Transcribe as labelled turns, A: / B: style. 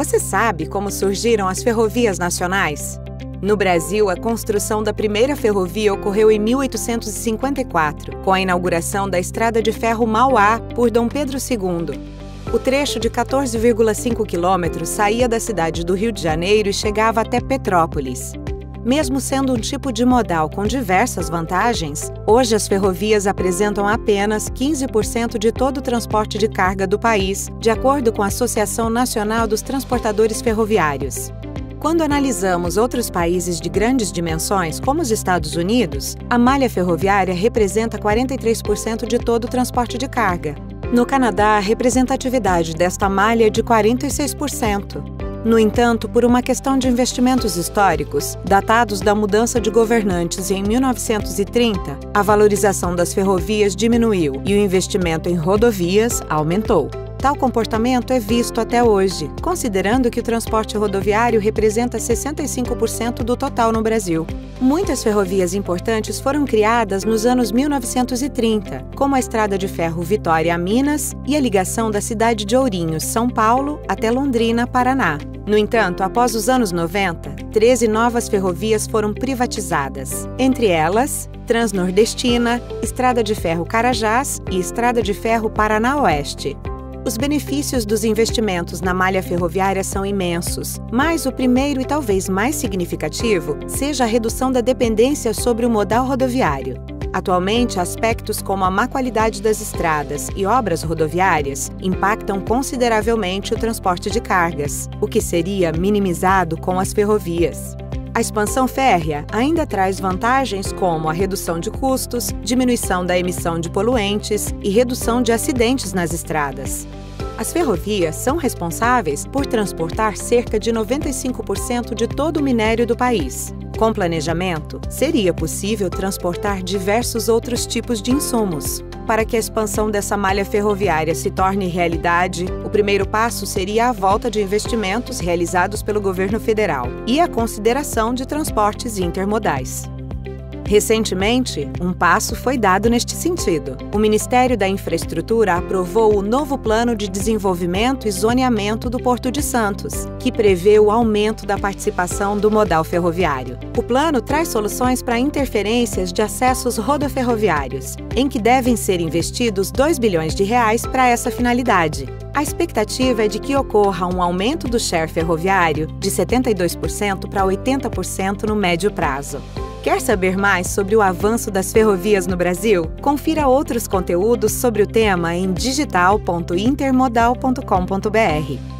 A: Você sabe como surgiram as ferrovias nacionais? No Brasil, a construção da primeira ferrovia ocorreu em 1854, com a inauguração da Estrada de Ferro Mauá por Dom Pedro II. O trecho de 14,5 quilômetros saía da cidade do Rio de Janeiro e chegava até Petrópolis. Mesmo sendo um tipo de modal com diversas vantagens, hoje as ferrovias apresentam apenas 15% de todo o transporte de carga do país, de acordo com a Associação Nacional dos Transportadores Ferroviários. Quando analisamos outros países de grandes dimensões, como os Estados Unidos, a malha ferroviária representa 43% de todo o transporte de carga. No Canadá, a representatividade desta malha é de 46%. No entanto, por uma questão de investimentos históricos, datados da mudança de governantes em 1930, a valorização das ferrovias diminuiu e o investimento em rodovias aumentou. Tal comportamento é visto até hoje, considerando que o transporte rodoviário representa 65% do total no Brasil. Muitas ferrovias importantes foram criadas nos anos 1930, como a Estrada de Ferro Vitória a Minas e a ligação da cidade de Ourinhos, São Paulo, até Londrina, Paraná. No entanto, após os anos 90, 13 novas ferrovias foram privatizadas, entre elas Transnordestina, Estrada de Ferro Carajás e Estrada de Ferro Paraná Oeste. Os benefícios dos investimentos na malha ferroviária são imensos, mas o primeiro e talvez mais significativo seja a redução da dependência sobre o modal rodoviário. Atualmente, aspectos como a má qualidade das estradas e obras rodoviárias impactam consideravelmente o transporte de cargas, o que seria minimizado com as ferrovias. A expansão férrea ainda traz vantagens como a redução de custos, diminuição da emissão de poluentes e redução de acidentes nas estradas. As ferrovias são responsáveis por transportar cerca de 95% de todo o minério do país. Com planejamento, seria possível transportar diversos outros tipos de insumos. Para que a expansão dessa malha ferroviária se torne realidade, o primeiro passo seria a volta de investimentos realizados pelo governo federal e a consideração de transportes intermodais. Recentemente, um passo foi dado neste sentido. O Ministério da Infraestrutura aprovou o novo Plano de Desenvolvimento e Zoneamento do Porto de Santos, que prevê o aumento da participação do modal ferroviário. O plano traz soluções para interferências de acessos rodoferroviários, em que devem ser investidos 2 bilhões de reais para essa finalidade. A expectativa é de que ocorra um aumento do share ferroviário de 72% para 80% no médio prazo. Quer saber mais sobre o avanço das ferrovias no Brasil? Confira outros conteúdos sobre o tema em digital.intermodal.com.br.